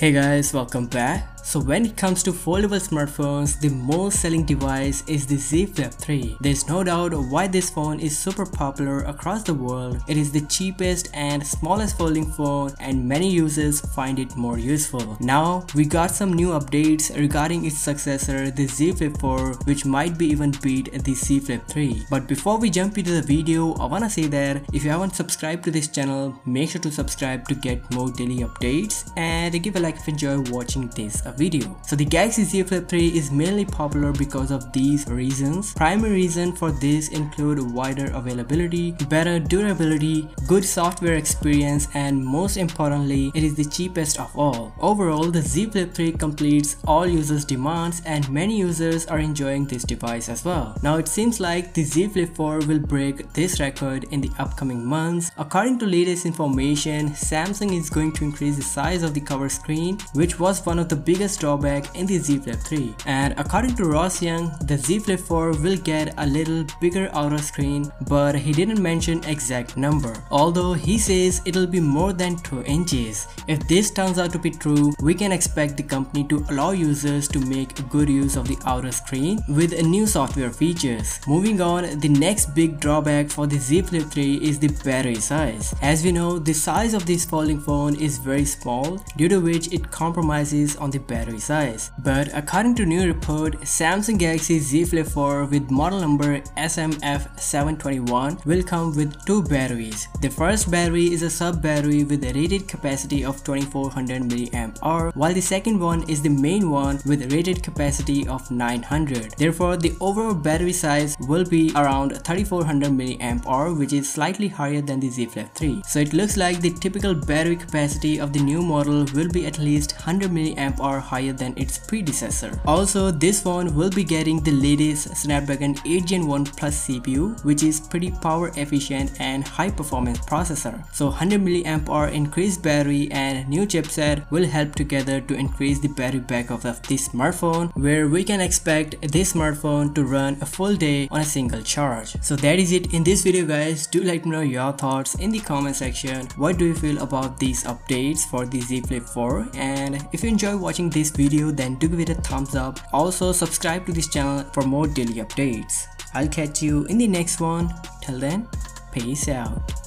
Hey guys, welcome back. So when it comes to foldable smartphones, the most selling device is the Z Flip 3. There's no doubt why this phone is super popular across the world. It is the cheapest and smallest folding phone and many users find it more useful. Now we got some new updates regarding its successor the Z Flip 4 which might be even beat the Z Flip 3. But before we jump into the video, I wanna say that if you haven't subscribed to this channel, make sure to subscribe to get more daily updates and give a like if you enjoy watching this video. So the Galaxy Z Flip 3 is mainly popular because of these reasons. Primary reason for this include wider availability, better durability, good software experience and most importantly it is the cheapest of all. Overall the Z Flip 3 completes all users demands and many users are enjoying this device as well. Now it seems like the Z Flip 4 will break this record in the upcoming months. According to latest information, Samsung is going to increase the size of the cover screen which was one of the biggest drawback in the Z Flip 3. And according to Ross Young, the Z Flip 4 will get a little bigger outer screen but he didn't mention exact number. Although he says it'll be more than 2 inches. If this turns out to be true, we can expect the company to allow users to make good use of the outer screen with new software features. Moving on, the next big drawback for the Z Flip 3 is the battery size. As we know, the size of this folding phone is very small due to which it compromises on the battery size. But according to new report, Samsung Galaxy Z Flip 4 with model number SMF721 will come with two batteries. The first battery is a sub battery with a rated capacity of 2400 mAh while the second one is the main one with a rated capacity of 900. Therefore, the overall battery size will be around 3400 mAh which is slightly higher than the Z Flip 3. So it looks like the typical battery capacity of the new model will be at least 100 mAh higher than its predecessor. Also, this phone will be getting the latest Snapdragon 8 Gen 1 Plus CPU which is pretty power efficient and high performance processor. So 100 mAh increased battery and new chipset will help together to increase the battery backup of this smartphone where we can expect this smartphone to run a full day on a single charge. So that is it in this video guys. Do let me know your thoughts in the comment section. What do you feel about these updates for the Z Flip 4 and if you enjoy watching this video then do give it a thumbs up. Also subscribe to this channel for more daily updates. I'll catch you in the next one. Till then, peace out.